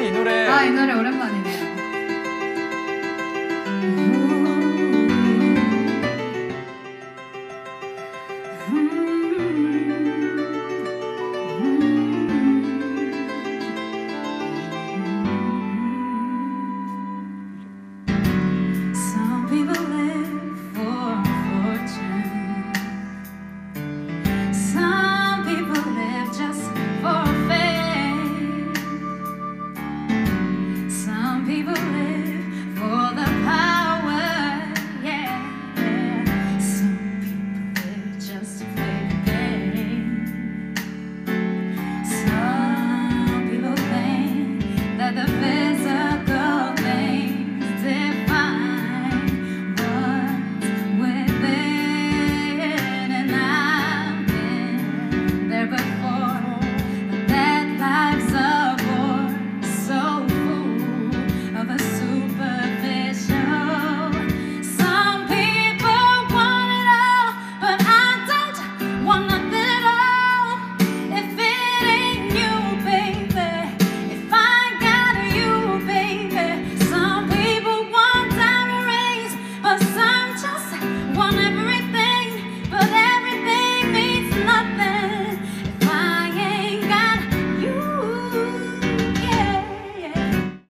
아, 이 노래 아 이 노래 오랜만에.